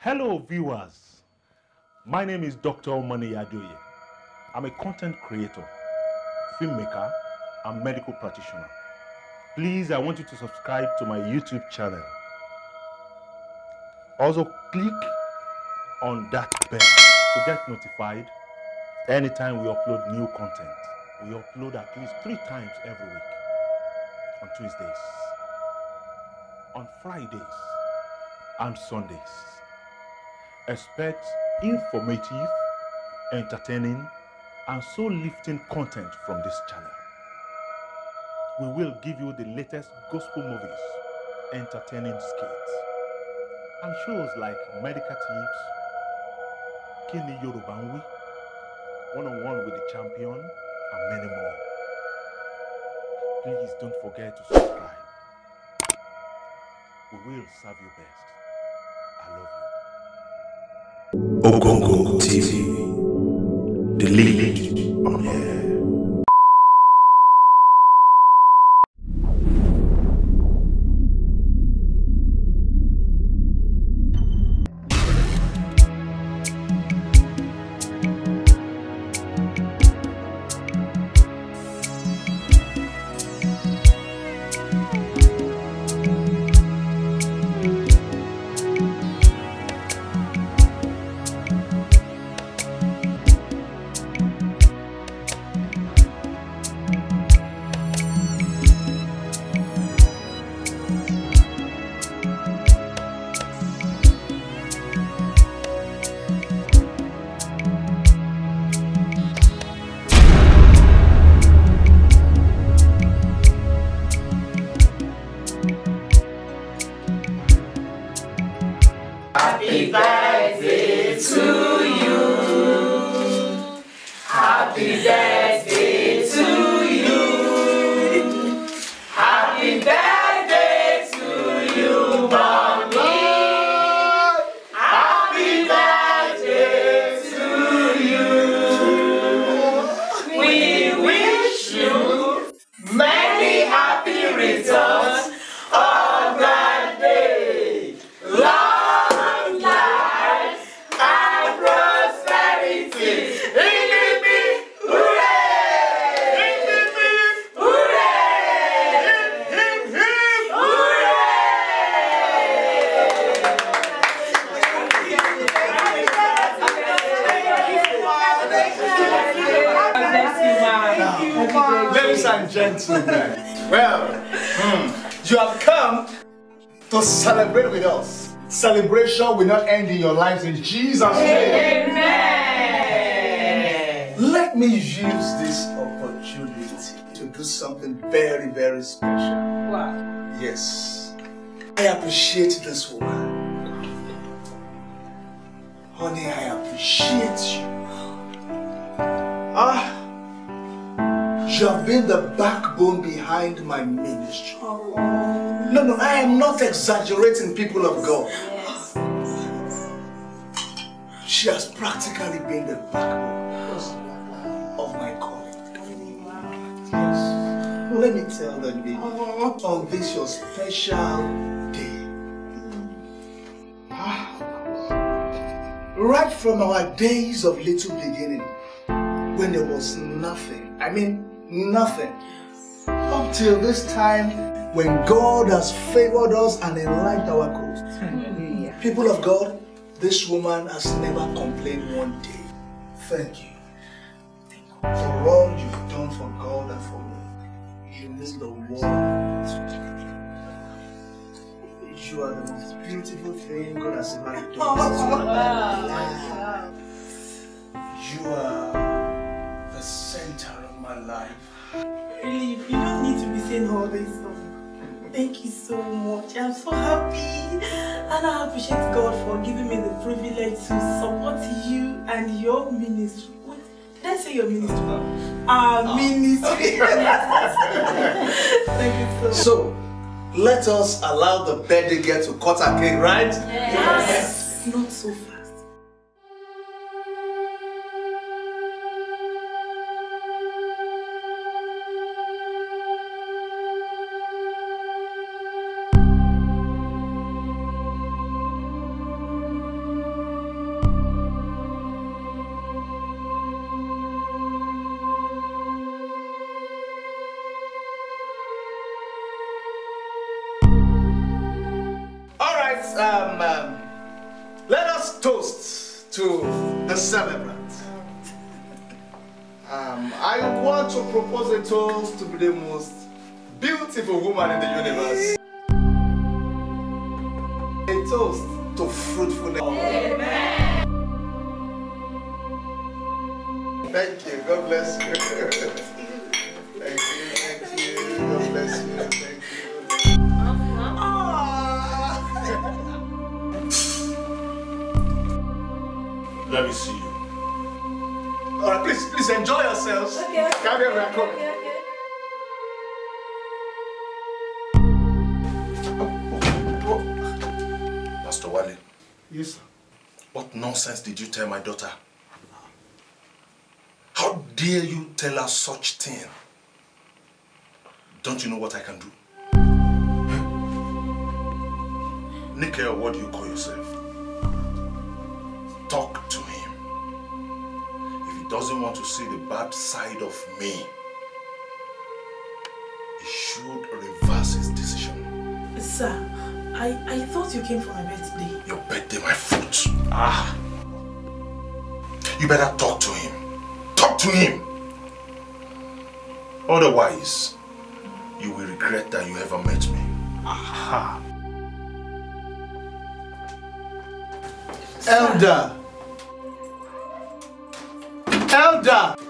Hello, viewers. My name is Dr. Omoniyi Adeoye. I'm a content creator, filmmaker, and medical practitioner. Please, I want you to subscribe to my YouTube channel. Also, click on that bell to get notified anytime we upload new content. We upload at least three times every week on Tuesdays, on Fridays, and Sundays. Expect informative, entertaining, and soul lifting content from this channel. We will give you the latest gospel movies, entertaining skits, and shows like Medical Tips, Kini Yoruba Nwi, One on One with the Champion, and many more. Please don't forget to subscribe. We will serve you best. I love you. The lead on air. In your lives in Jesus' name. Amen. Let me use this opportunity to do something very, very special. Yes. I appreciate this woman. Honey, I appreciate you. Ah, you have been the backbone behind my ministry. No, no, I am not exaggerating, people of God. She has practically been the backbone of my calling. Yes. Let me tell them, baby, on this your special day. Ah, Right from our days of little beginning, when there was nothing, I mean nothing, up till this time when God has favored us and enlightened our coast. People of God, this woman has never complained one day. Thank you for all you've done for God and for me. You mean the world. You are the most beautiful thing God has ever done. You are the center of my life. Really, you don't need to be saying all this. um, Thank you so much. I'm so happy. And I appreciate God for giving me the privilege to support you and your ministry. Wait, did I say your ministry? Uh-huh. Our uh-huh. ministry. Thank you so much. So, let us allow the birthday girl to cut her cake, right? Yes. Not so fast. Um, um, let us toast to the celebrant. Um, I want to propose a toast to the most beautiful woman in the universe. A toast to fruitfulness. Thank you. God bless you. please, please enjoy yourselves. Okay. Carry on, we are coming. Okay, okay. Oh, oh. Pastor Wale, Yes, sir. what nonsense did you tell my daughter? How dare you tell her such thing? Don't you know what I can do? Nickel, what do you call yourself? Talk to him. If he doesn't want to see the bad side of me, he should reverse his decision. Sir, I, I thought you came for my birthday. Your birthday, my foot. Ah. You better talk to him. Talk to him. Otherwise, you will regret that you ever met me. Aha. Elder. Elder.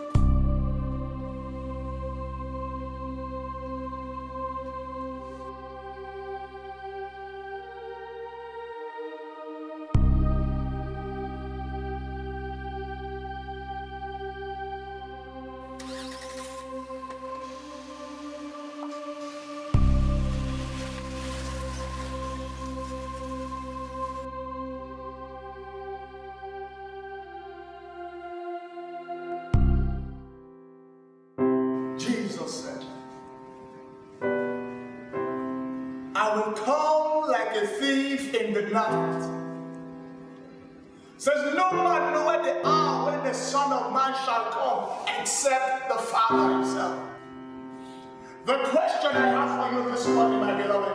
Says, No man knoweth the hour when the Son of Man shall come, except the Father himself. The question I have for you this morning, my beloved,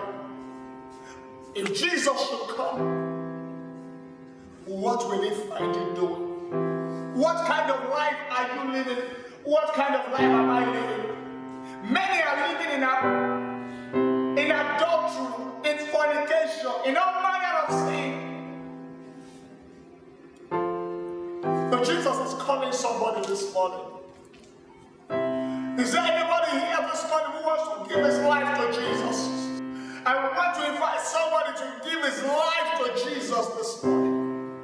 if Jesus should come, what will he find you doing? What kind of life are you living? What kind of life am I living? Many are living in, a, in adultery, in fornication, in all manner. But Jesus is calling somebody this morning. Is there anybody here this morning who wants to give his life to Jesus? I want to invite somebody to give his life to Jesus this morning.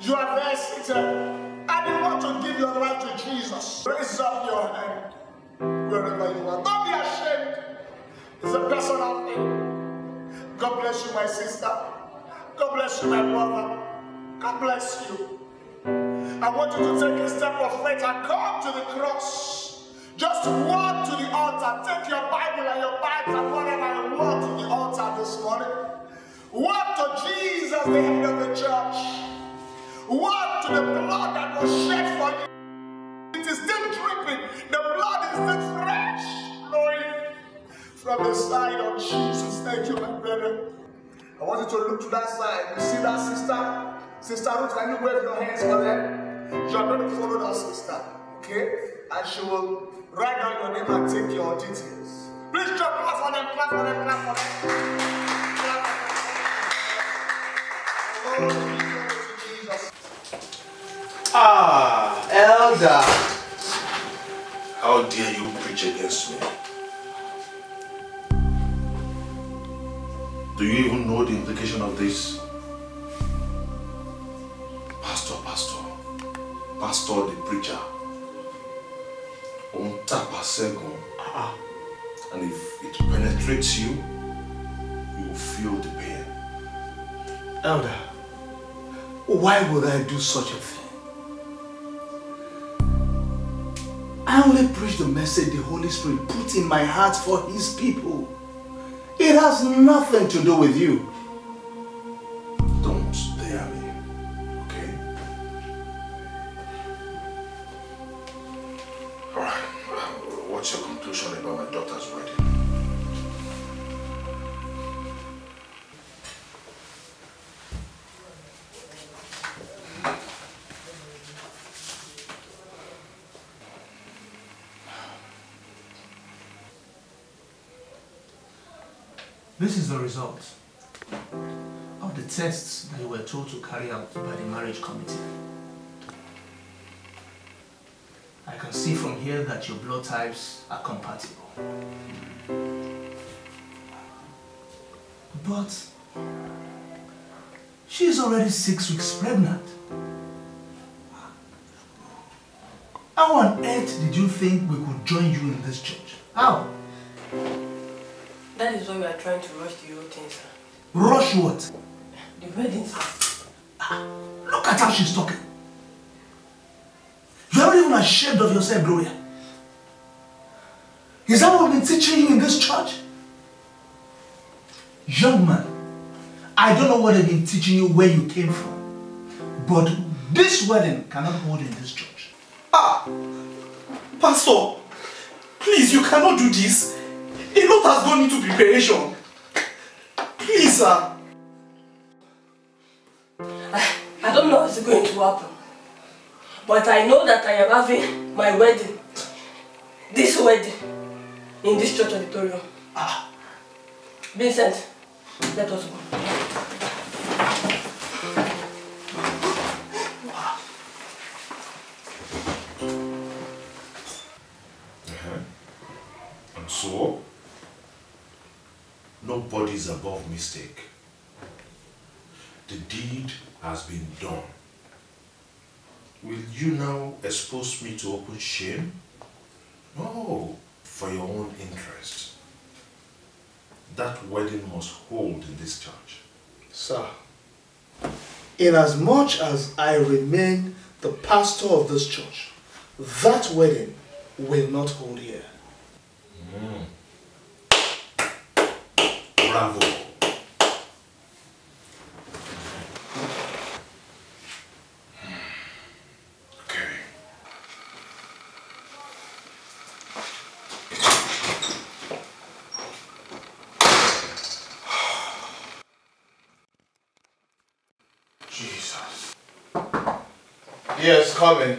You are there seated and you want to give your life to Jesus. Raise up your hand wherever you are. Don't be ashamed. It's a personal thing. God bless you, my sister. God bless you, my brother. God bless you. I want you to take a step of faith and come to the cross. Just walk to the altar. Take your Bible and your Bible and whatever and walk to the altar this morning. Walk to Jesus, the head of the church. Walk to the blood that was shed for you. It is still dripping. The blood is still fresh, flowing from the side of Jesus. Thank you, my brother. I want you to look to that side. You see that sister? Sister Ruth, can you wave your hands for them? You are going to follow that sister, okay? And she will write down your name and take your details. Please jump, clap for them, clap for them, clap for them. Clap for them. Oh, Jesus. Ah, elder. How dare you preach against me? Do you even know the implication of this? Pastor, pastor, pastor the preacher. On tapa second. And if it penetrates you, you will feel the pain. Elder, why would I do such a thing? I only preach the message the Holy Spirit put in my heart for His people. It has nothing to do with you. This is the result of the tests that you were told to carry out by the marriage committee. I can see from here that your blood types are compatible. But she is already six weeks pregnant. How on earth did you think we could join you in this church? How? That is why we are trying to rush the whole thing, sir. Rush what? The wedding, sir. Look at how she's talking. You aren't even ashamed of yourself, Gloria. Is that what we've been teaching you in this church? Young man, I don't know what they've been teaching you where you came from, but this wedding cannot hold in this church. Ah! Pastor, please, you cannot do this. A lot has gone into preparation. Please, sir. I don't know what's going to happen. But I know that I am having my wedding. This wedding. In this church auditorium. Ah. Vincent, let us go. Uh-huh. And so, nobody's above mistake. The deed has been done. Will you now expose me to open shame? No, for your own interest. That wedding must hold in this church. Sir, inasmuch as I remain the pastor of this church, that wedding will not hold here. Hmm. Bravo. Okay. Jesus. Yes, coming.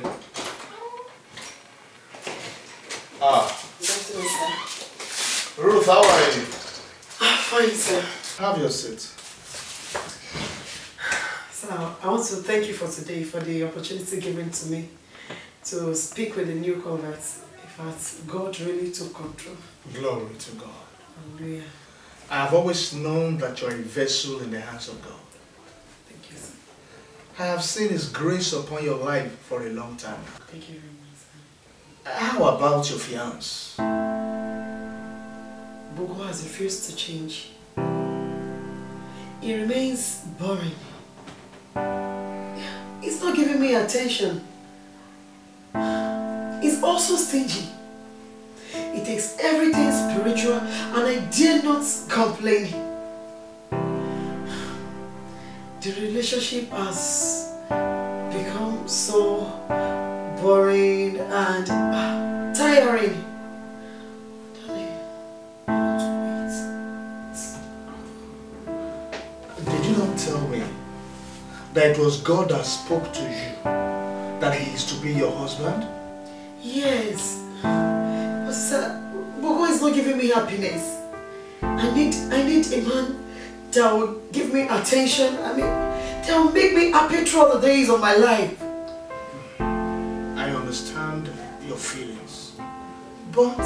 Ah, Ruth, how are you? Fine, sir. Have your seat. So I want to thank you for today, for the opportunity given to me to speak with the new converts. In fact, God really took control. Glory to God. Hallelujah. I have always known that you're a vessel in the hands of God. Thank you, sir. I have seen His grace upon your life for a long time. Thank you very much, sir. How about your fiance? Bogo has refused to change. He remains boring. He's not giving me attention. He's also stingy. He takes everything spiritual and I dare not complain. The relationship has become so boring and ah, tiring. That it was God that spoke to you that He is to be your husband? Yes. But sir, Bogo is not giving me happiness. I need I need a man that will give me attention. I mean, that will make me happy throughout the days of my life. I understand your feelings. But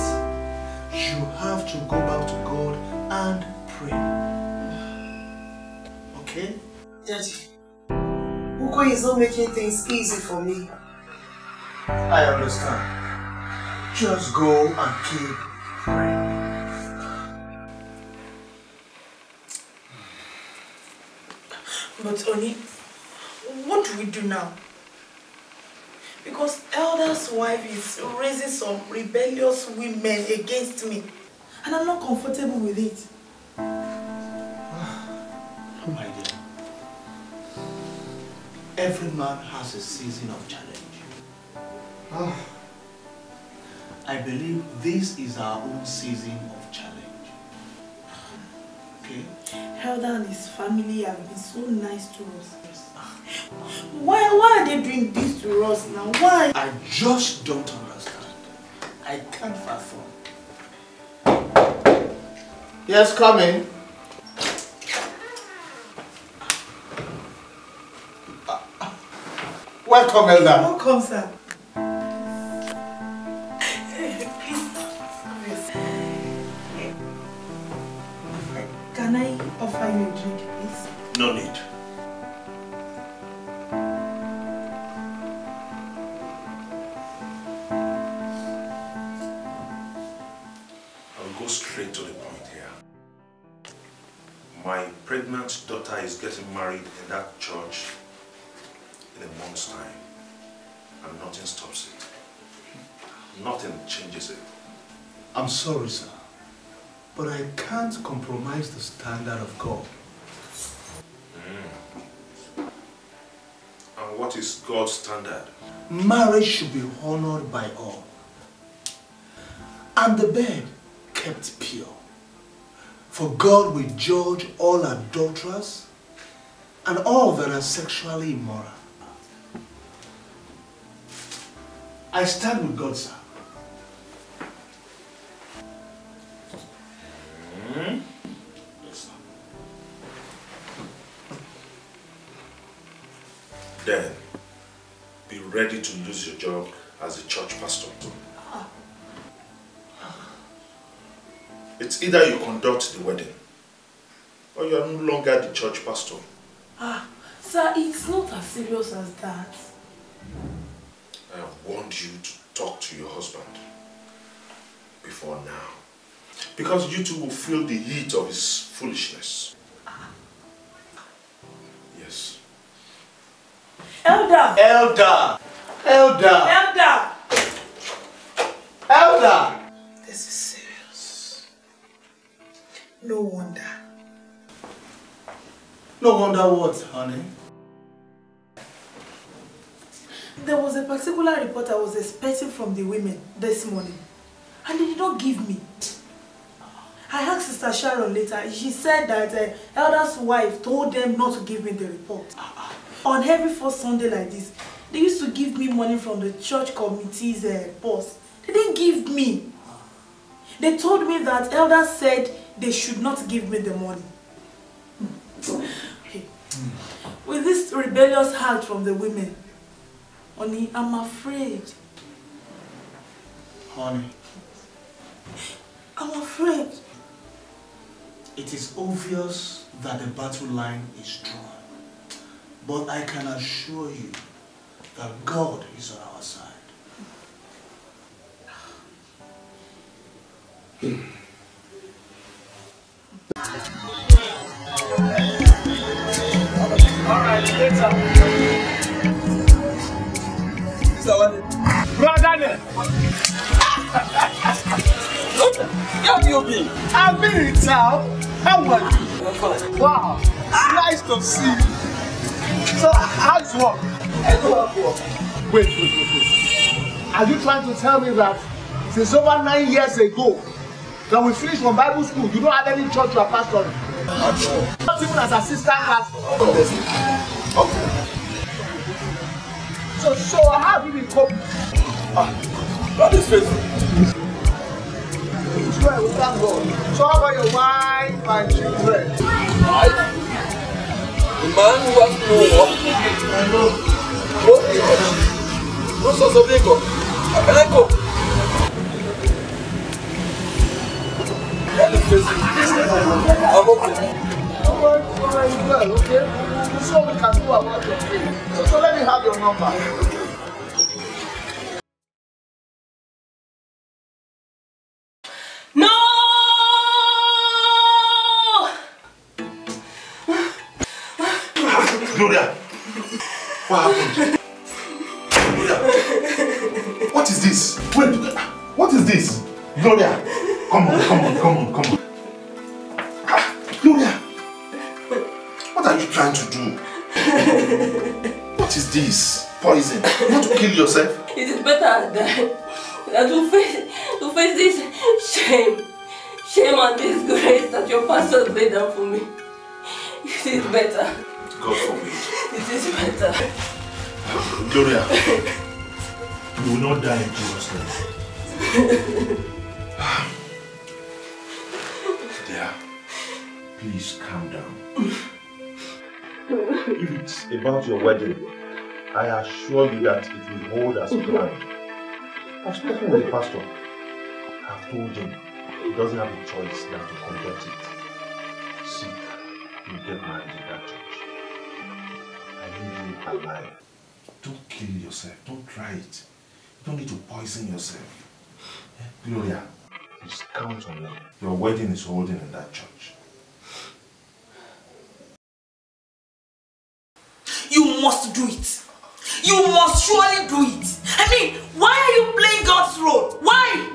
you have to go back to God and pray. Okay? Daddy, Bogo is not making things easy for me. I understand. Just go and keep praying. But Oni, what do we do now? Because Elder's wife is raising some rebellious women against me. And I'm not comfortable with it. Oh my dear. Every man has a season of challenge. Ah. I believe this is our own season of challenge. Okay? Elder and his family have been so nice to us. Why, why are they doing this to us now? Why? I just don't understand. I can't fathom. Yes, come Welcome, Elder. Welcome, sir. Can I offer you a drink, please? No need. I'm sorry, sir. But I can't compromise the standard of God. Hmm. And what is God's standard? Marriage should be honored by all. And the bed kept pure. For God will judge all adulterers and all that are sexually immoral. I stand with God, sir. Then, be ready to lose your job as a church pastor. It's either you conduct the wedding or you are no longer the church pastor. Ah, sir, it's not as serious as that. I have warned you to talk to your husband before now. Because you two will feel the heat of his foolishness. Elder! Elder! Elder! Elder! Elder! This is serious. No wonder. No wonder what, honey? There was a particular report I was expecting from the women this morning, and they did not give me. I asked Sister Sharon later. She said that uh, Elder's wife told them not to give me the report. On every first Sunday like this, they used to give me money from the church committee's uh, boss. They didn't give me. They told me that Elder said they should not give me the money. Hey, With this rebellious heart from the women, Honey, I'm afraid. Honey, I'm afraid. it is obvious that the battle line is strong. But I can assure you that God is on our side. Brother, how you? I've been in. How are you? Wow, nice to see you. So, how's work? Wait, wait, wait, wait. Are you trying to tell me that since over nine years ago, that we finished from Bible school, you don't have any church you are pastoring? Not even as assistant pastor. Okay. So, so how have you been coping? God is faithful. Well, we thank God. So how about your wife and children? Right? Man who has no work, no income, no source of income. How can I cope? God is faithful. I'm okay. So we can do thing. So, so let me have your number. Pastors laid down for me. It is better. God forbid. It is better. Gloria, you will not die in Jesus' name. Dear, please calm down. If it's about your wedding, I assure you that it will hold as planned. I've spoken with the pastor. I've told him he doesn't have a choice than to conduct it. You get in. I you alive. Don't kill yourself. Don't try it. You don't need to poison yourself. Eh, Gloria, count on me. your wedding is holding in that church. You must do it. You must surely do it. I mean, why are you playing God's role? Why?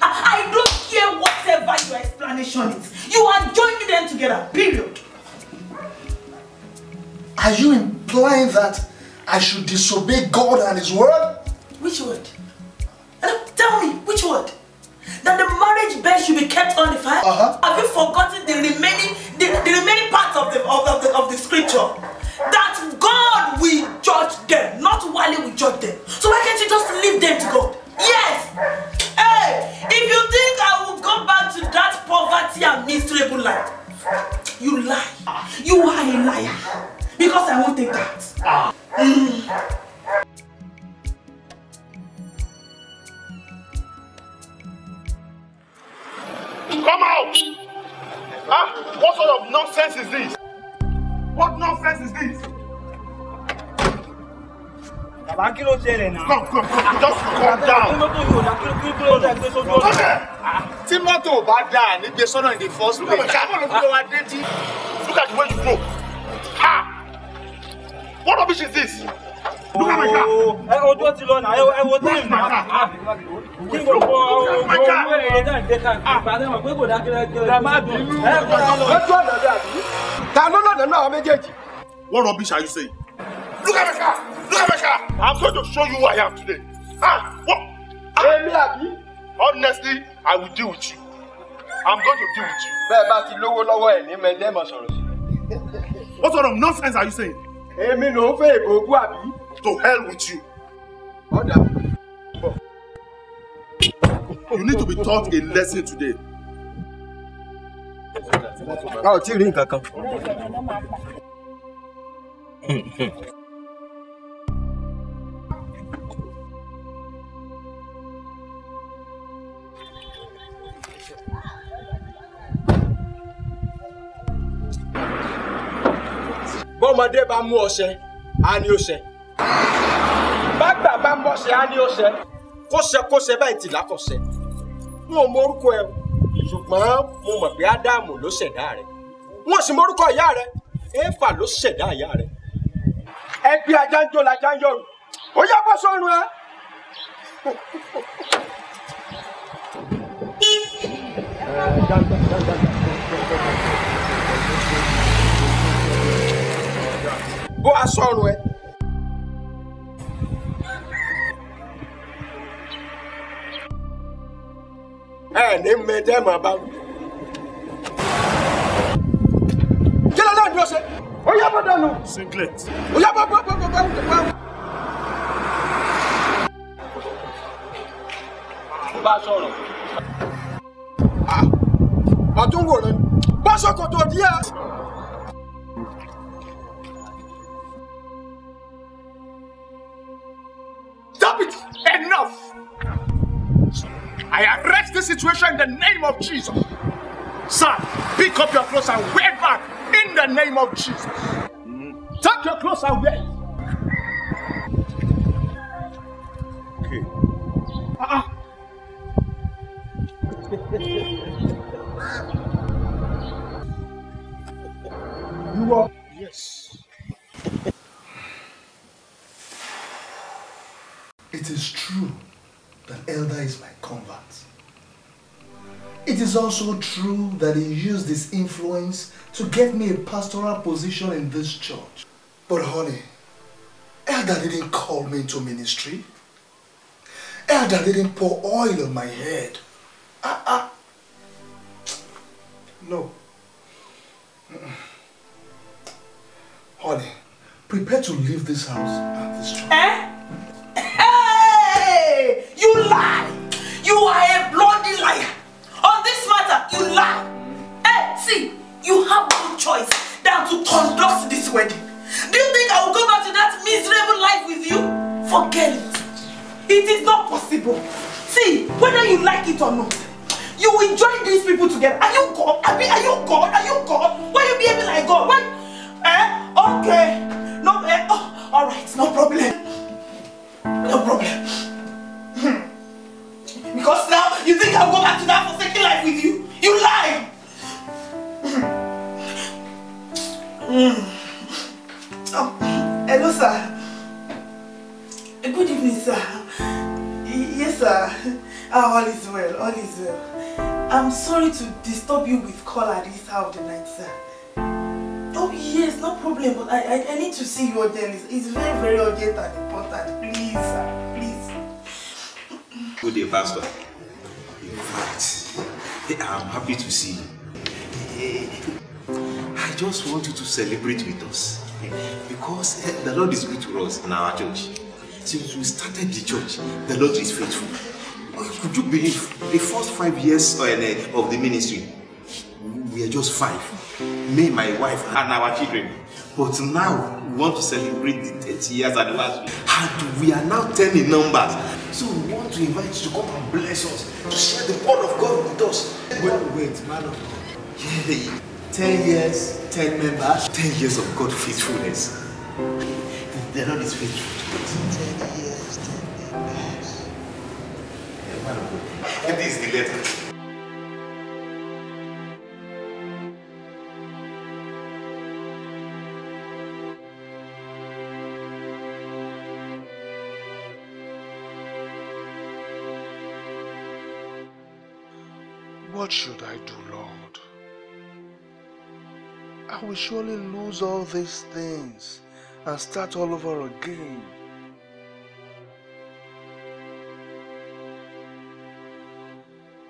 I, I don't care whatever your explanation is. You are joining them together, period. Are you implying that I should disobey God and His word? Which word? Uh, Tell me, which word? That the marriage bed should be kept undefiled? Uh-huh. Have you forgotten the remaining the, the remaining parts of the of, of the of the scripture? That God will judge them, not Wale will judge them. So why can't you just leave them to God? Yes! Hey! If you think I will go back to that poverty and miserable life, you lie. You are a liar. Because I won't take that. Mm. Come out! Huh? What sort of nonsense is this? What nonsense is this? bàbá kí ló ṣẹlẹ̀ náà. Come, come, come, just calm down. mọ́tò yóò dá kí ló kí ló dá gbé sójú ọ̀nà. Tí mọ́tò ò bá dáa ní gbé sọ́nà in the first place. Ló fi tí. Look at the way you broke. Ha! What rubbish is this? Look at my car. ẹ ojú ti lọ náà ẹ wo táìmù náà. kí gbogbo car. owó èrò náà dé ká ìpàdé wọn pé kò dá kílẹ̀ kílẹ̀. má bínú. ẹ kó dá lọ. lójú ọ̀nà dàbí. ta ló lọ́nà náà méjèèjì. What rubbish are you saying? Look at my car. Look at my car. I'm going to show you who I am today. Ah, what? èmi àbí. Honestly, I will deal with you. I'm going to deal with you. bẹ́ẹ̀ bá ti lówó lọ́wọ́ ẹ̀ ní mẹ́lẹ́mọ̀ sọ̀rọ̀ sí. What sort of nonsense are you saying? Èmi ló ń fẹ́ èkó àbí. To hell with you. ọ̀dà. You need to be taught a lesson today. a ò tí ì rí nǹkan kan. Bọ́mọdé bá mú ọṣẹ á ní ọṣẹ. Bàgbà bá mú ọṣẹ á ní ọṣẹ. Kóṣẹ kóṣẹ báyìí tì lákọṣẹ wọn ò mọ orúkọ ẹ ṣùgbọ́n mo mọ̀ pé ádámù ló ṣẹ̀dá rẹ̀. Wọn sì mọ orúkọ ìyá rẹ̀. Éfà ló ṣẹ̀dá ìyá rẹ̀. Ẹgbẹ́ ajá ń jó lajá ń yọrù. Ó yá bọ́ sọ́run ẹ. bó a sọ̀rùn ẹ. ẹ ní mẹjẹ màá bá wù. kí ló náà ní ọ̀sẹ̀ ó yá bọ́ dànù Singlet. ó yá bọ́ bọ́ bọ́ bọ́ bọ́ bá a sọ̀rọ̀ ọtún wò lọ bá sọkòtò díẹ̀. Stop it! Enough! I arrest this situation in the name of Jesus. Sir, pick up your clothes and wear back in the name of Jesus. Take your clothes and wear is also true that he used his influence to get me a pastoral position in this church. But honey, Elder didn't call me into ministry. Elder didn't pour oil on my head. Ah, ah. No. Honey, prepare to leave this house and this church. Eh? Hey! You lie! You are you lie. Hey, see, you have no choice than to conduct this wedding. Do you think I will go back to that miserable life with you? Forget it. It is not possible. See, whether you like it or not, you will join these people together. Are you God? I mean, are you God? Are you God? Why are you behaving like God? Why? Eh? Okay. No, eh? Oh, all right, no problem. No problem. Hmm. because now you think I'll go back to that forsaken life with you? You lie. Hmm. Oh, hello, sir. Good evening, sir. Yes, sir. Ah, all is well, all is well. I'm sorry to disturb you with call at this hour of the night, sir. Oh, yes, no problem, but I, I, I need to see you urgently. It's very, very urgent and important. Please, sir, please. Good day, Pastor. In fact, I'm happy to see you. I just want you to celebrate with us because the Lord is good to us in our church. Since we started the church, the Lord is faithful. Could you believe the first five years uh, eh, of the ministry, we are just five. Me, my wife, and our children. But now we want to celebrate the 30 years anniversary. And we are now 10 in numbers. So we want to invite you to come and bless us, to share the word of God with us. Wait, wait, man of God. Yeah. 10 years, 10 members. 10 years of God faithfulness. The Lord is faithful to us. 10 years, 10 members. Yeah, man of God. This is the letter. What should I do, Lord? I will surely lose all these things and start all over again.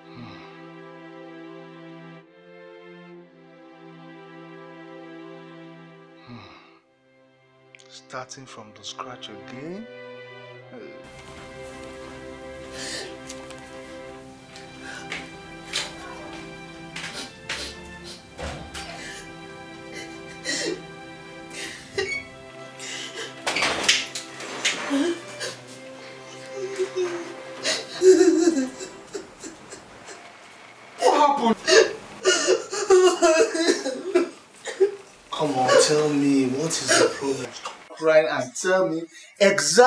Hmm. Hmm. Starting from the scratch again?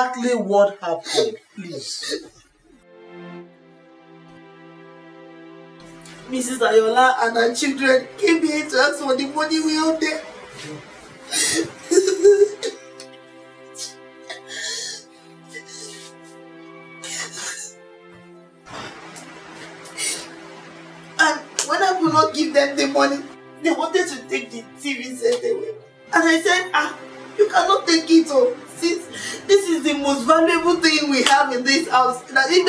Exactly what happened, please. Mrs. Ayola and her children came here to ask for the money we owe them. In this house.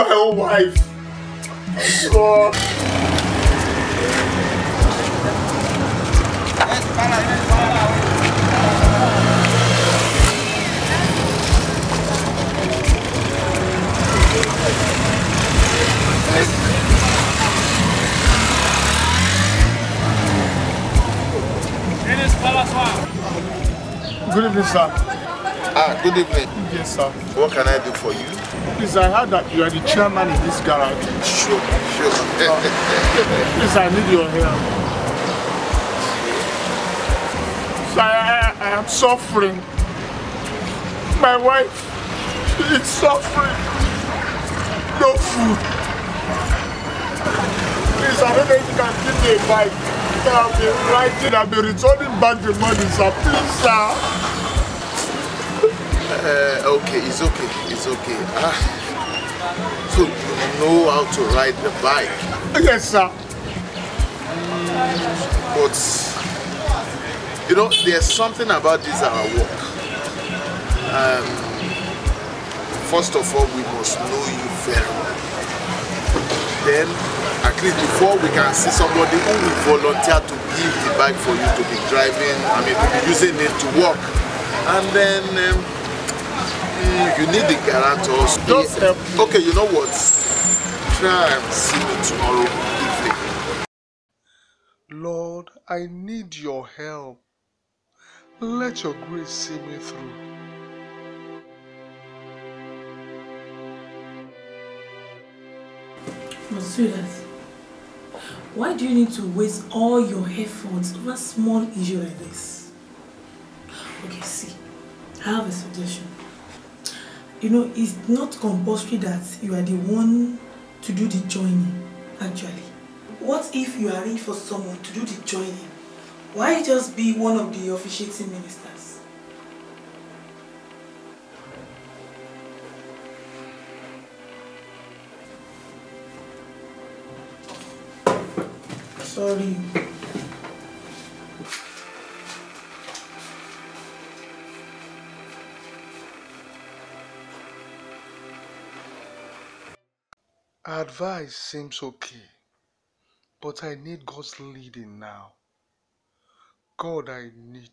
My own wife. God. Good evening, sir. Ah, good evening. Yes, sir. What can I do for you? Please, I heard that you are the chairman in this garage. Sure, sure. Please, I need your help. Sir, I, I, I am suffering. My wife is suffering. No food. Please, I don't know if you can give me a bite. I'll be writing, I'll be returning back the money, sir. Please, sir. Uh, okay, it's okay, okay. Ah, so you know how to ride the bike, Yes, sir. but You know, there's something about this our work. Um, first of all, we must know you very well. Then, at least before we can see somebody who will volunteer to give the bike for you to be driving, I mean, to be using it to work. And then, um, you need the guarantors. Just, okay, you know what? Try and see me tomorrow evening. Lord, I need your help. Let your grace see me through. But why do you need to waste all your efforts over a small issue like this? Okay, see, I have a suggestion. You know, it's not compulsory that you are the one to do the joining, actually. What if you arrange for someone to do the joining? Why just be one of the officiating ministers? Sorry. Advice seems okay, but I need God's leading now. God, I need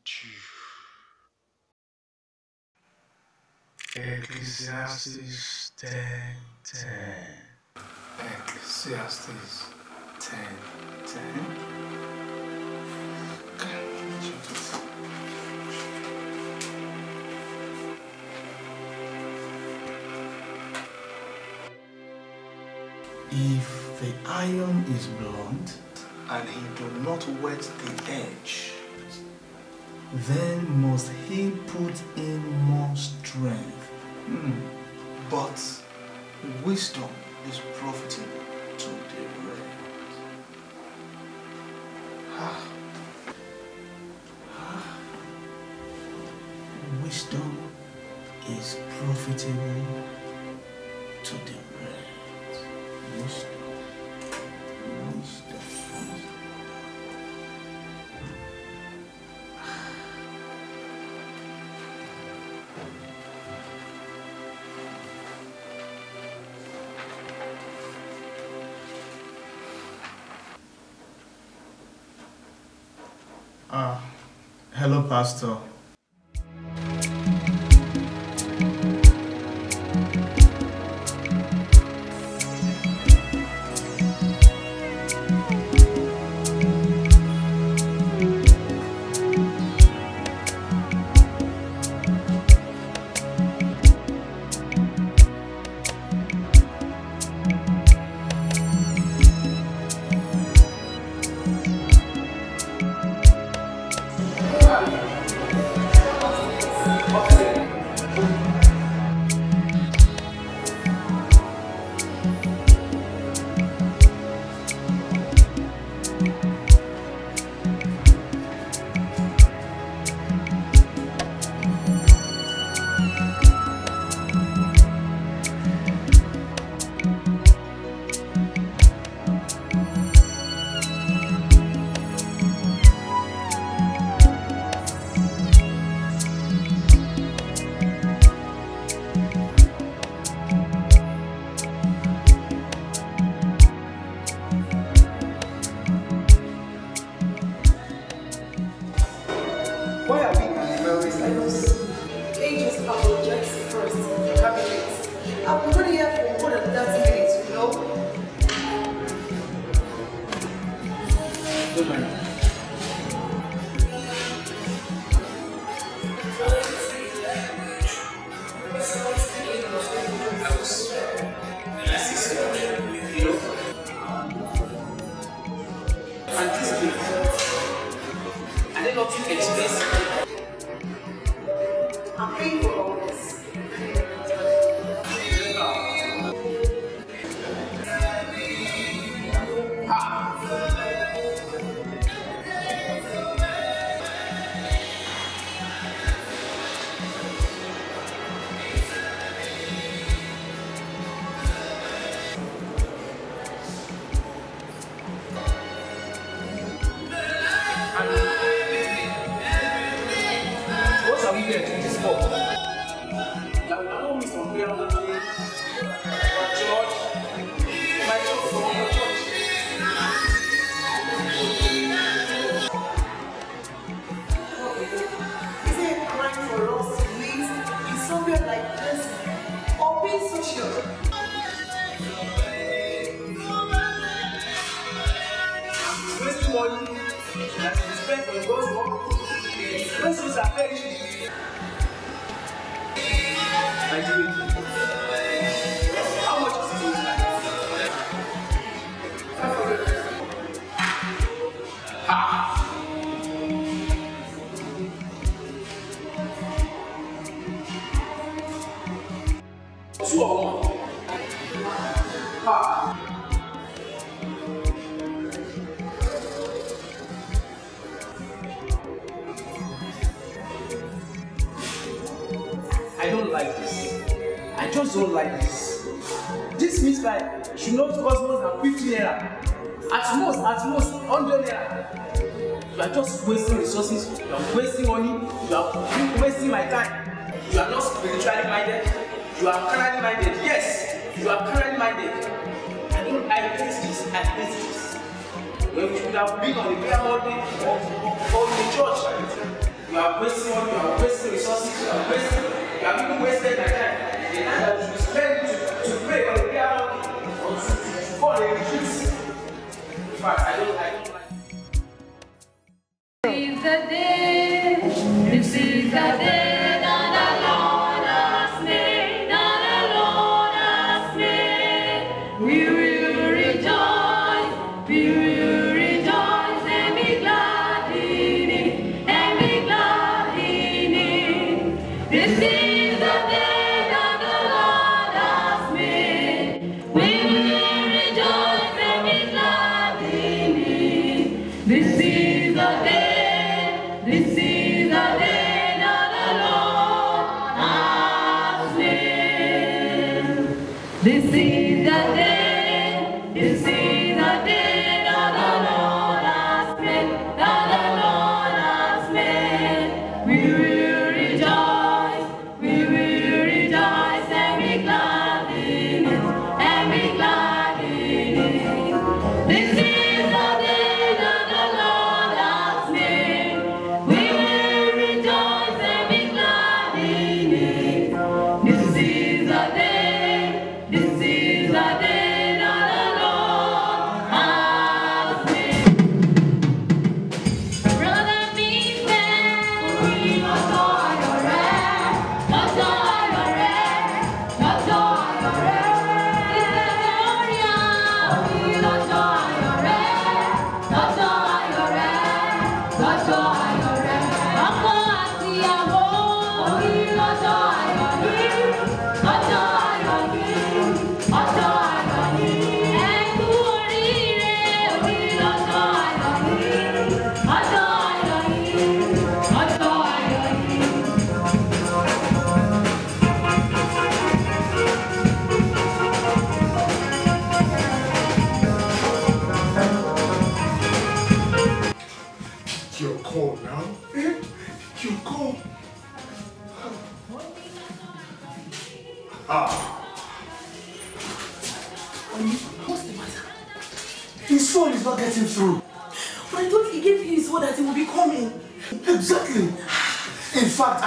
you. Ecclesiastes 10 10. Ecclesiastes 10 10. Iron is blunt and he do not wet the edge, then must he put in more strength. Hmm. But wisdom is profitable to the rest. Ah. Ah. Wisdom is profitable to the rest. Wisdom. Pastor. Two or? Ah! I don't like this. I just don't like this. This means like should not cost more than 50 naira. At most, at most, 100 naira. You are just wasting resources, you are wasting money, you are wasting my time. You are not spiritually minded, you are carnally minded. Yes, you are carnally minded. I don't, I hate this, I hate this. When we should have been on the prayer mountain or, or in the church, you are wasting money, you are wasting resources, you are wasting, you have even wasted my time. The time that you spend to, pray on the prayer mountain or to, to, to go I don't, I don't like This the day,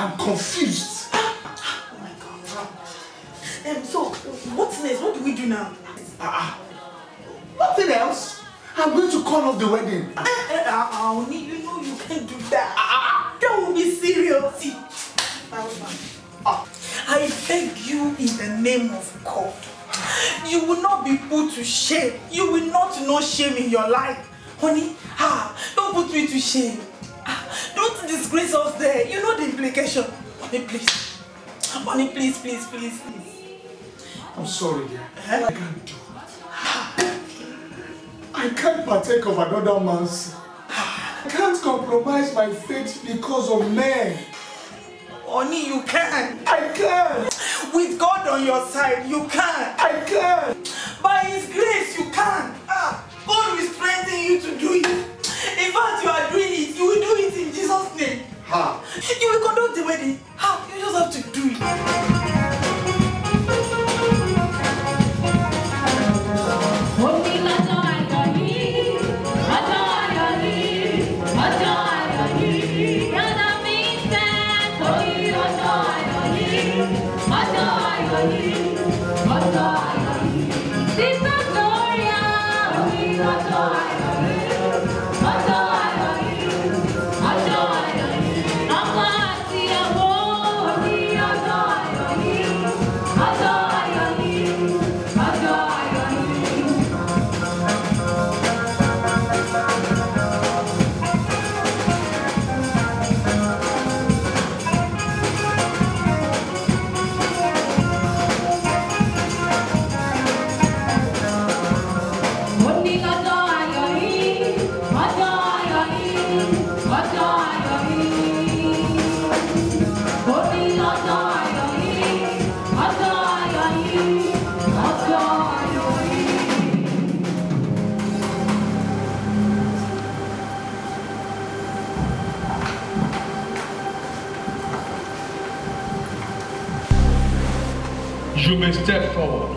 I'm confused. Um, so, what's next? What do we do now? Nothing else. I'm going to call off the wedding. Uh, uh, Oni, you know you can't do that. That will be serious. See, my I beg you in the name of God. You will not be put to shame. You will not know shame in your life. Honey, ah, don't put me to shame. Disgrace us there. You know the implication. Honey, please. Honey, please, please, please, please. I'm sorry, dear. I can't do it. I can't partake of another man's. I can't compromise my faith because of men. Honey, you can. I can. With God on your side, you can. I can. By His grace, you can. Ah, God will strengthen you to do it. In fact, you are doing it. You will do it in Jesus' name. Ha. You will conduct the wedding. Ha. You just have to do it. you may step forward.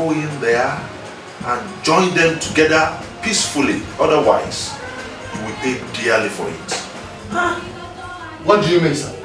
Go in there and join them together peacefully. Otherwise, you will pay dearly for it. What do you mean, sir?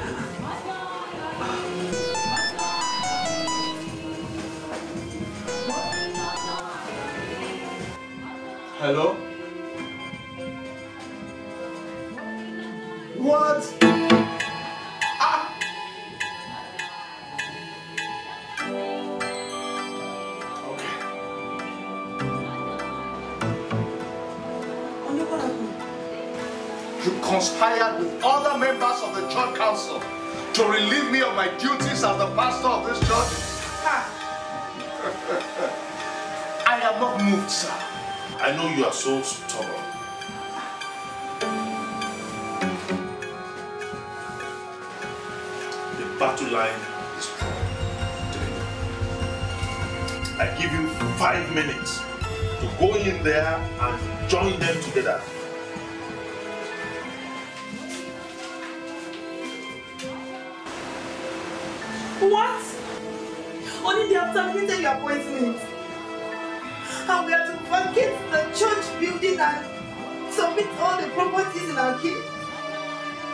I give you five minutes to go in there and join them together. What? Only they have terminated your appointment. And we are to vacate the church building and submit all the properties in our key.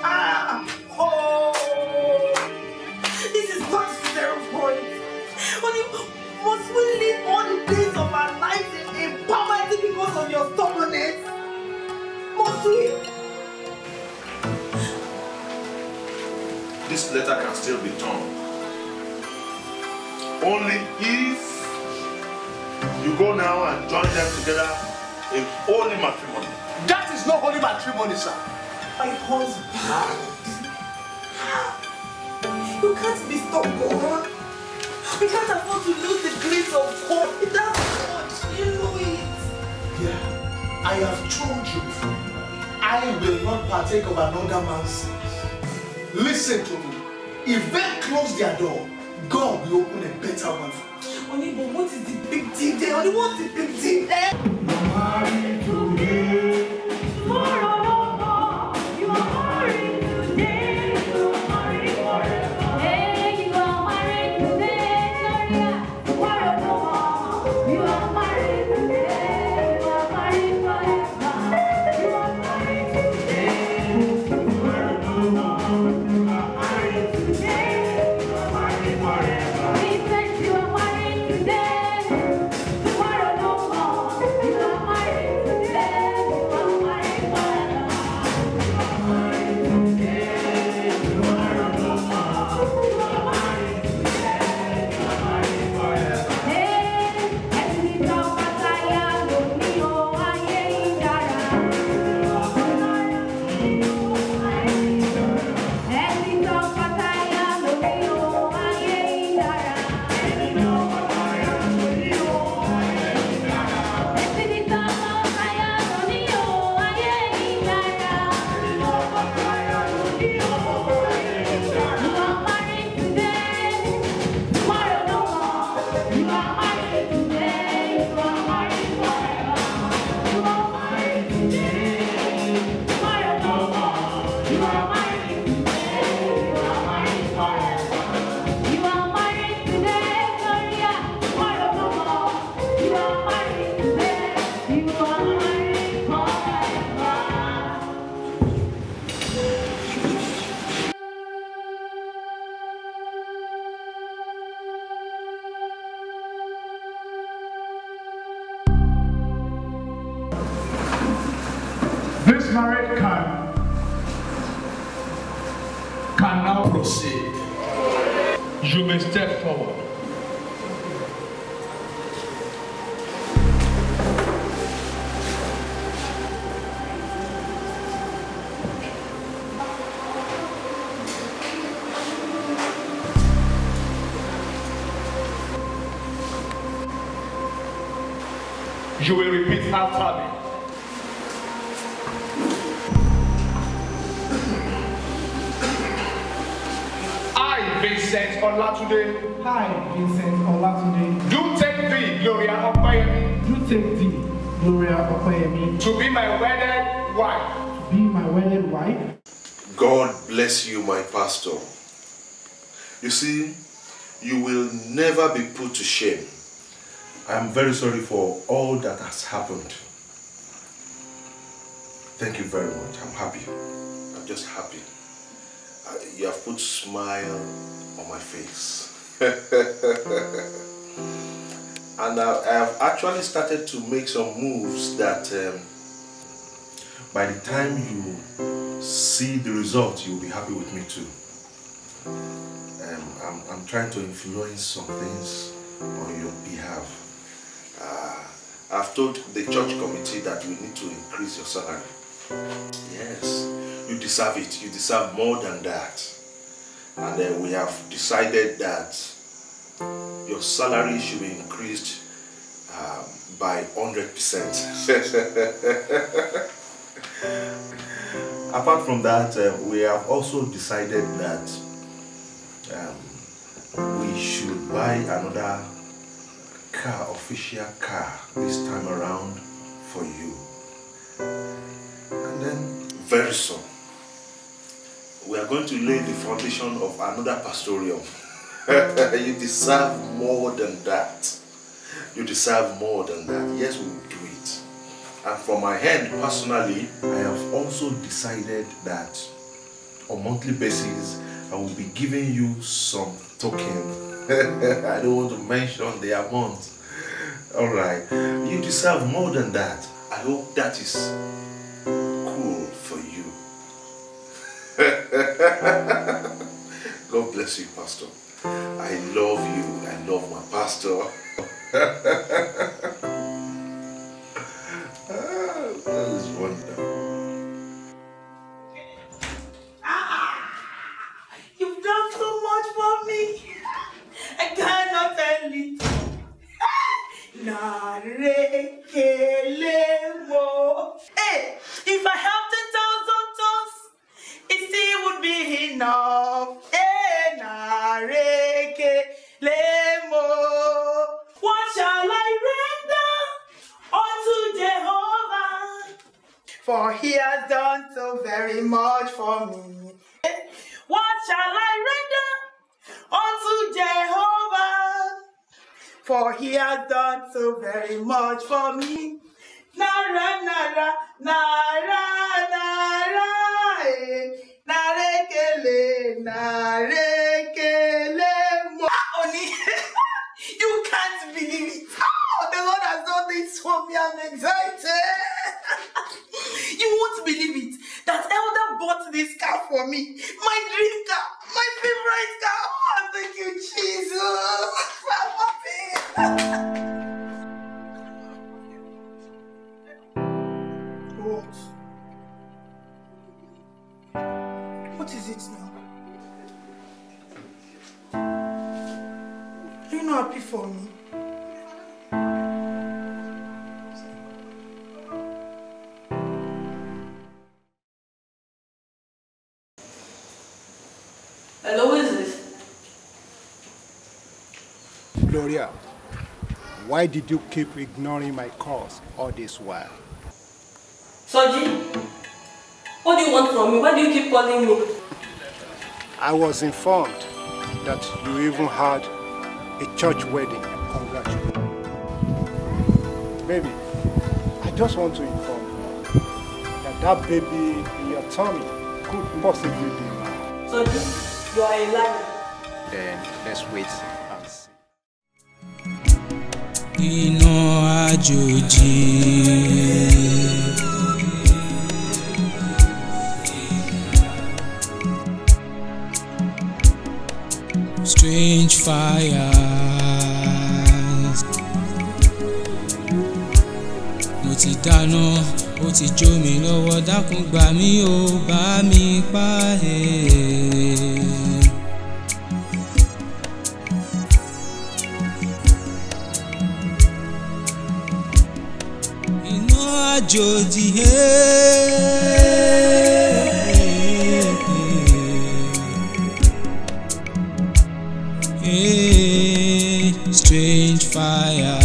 Ah! Oh! This is not zero point. Only must we live all the days of our lives in, in poverty because of your stubbornness? Must we? This letter can still be turned. Only if you go now and join them together in holy matrimony. That is not holy matrimony, sir. My husband. You can't be stubborn. We can't afford to lose the grace of God. That's much. You know it. Yeah, I have told you before. I will not partake of another man's sins. Listen to me. If they close their door, God will open a better one for us. Only, but what is the big deal there? Only what's the big deal there? You will repeat after me. I, Vincent Olatunde, I, Vincent Olatunde, do take thee, Gloria Opeyemi, do take thee, Gloria Opeyemi, to be my wedded wife. To be my wedded wife. God bless you, my pastor. You see, you will never be put to shame. I am very sorry for all that has happened. Thank you very much. I'm happy. I'm just happy. Uh, you have put smile on my face. and I, I have actually started to make some moves that um, By the time you see the result, you'll be happy with me too. Um, I'm, I'm trying to influence some things on your behalf. Uh, I've told the church committee that we need to increase your salary. Yes, you deserve it. You deserve more than that. And then we have decided that your salary should be increased um, by 100%. Apart from that, uh, we have also decided that um, we should buy another car, official car, this time around for you. And then very soon, we are going to lay the foundation of another pastorium. you deserve more than that. You deserve more than that. Yes, we will do it. And from my hand, personally, I have also decided that on monthly basis, I will be giving you some token. I don't want to mention the amount. All right. You deserve more than that. I hope that is cool for you. God bless you, Pastor. I love you. I love my pastor. Ah, Hey, if I have 10,000 tons, it still would be enough. Hey. What shall I render unto Jehovah? For he has done so very much for me. What shall I render unto Jehovah? For he has done so very much for me. Nara, nara, nara, nara, eh. narekele, narekele. Ah, Oni, you can't believe it. Oh, the Lord has done this for me. I'm excited. you won't believe it. That elder bought this car for me. My dream car. My favorite car. Gloria, why did you keep ignoring my calls all this while? Soji, what do you want from me? Why do you keep calling me? I was informed that you even had a church wedding. Congratulations. Baby, I just want to inform you that that baby in your tummy could possibly be mine. Soji, you are a liar. Then let's wait and see. iná àjòjì. Strange fires. Mo ti dáná, ó ti jó mi lọ́wọ́, dákun gbà mí ó bá mi pa ẹ̀. Àjòjì ẹ́ strange fire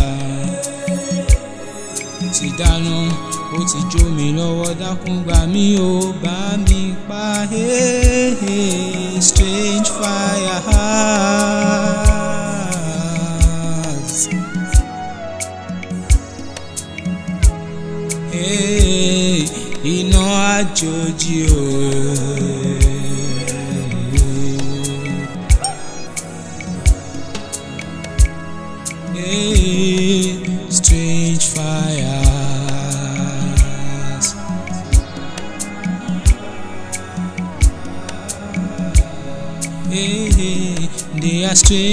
ti dáná ó ti jó mi lọ́wọ́ dákun gbà mí ó bá mi pa strange fire. They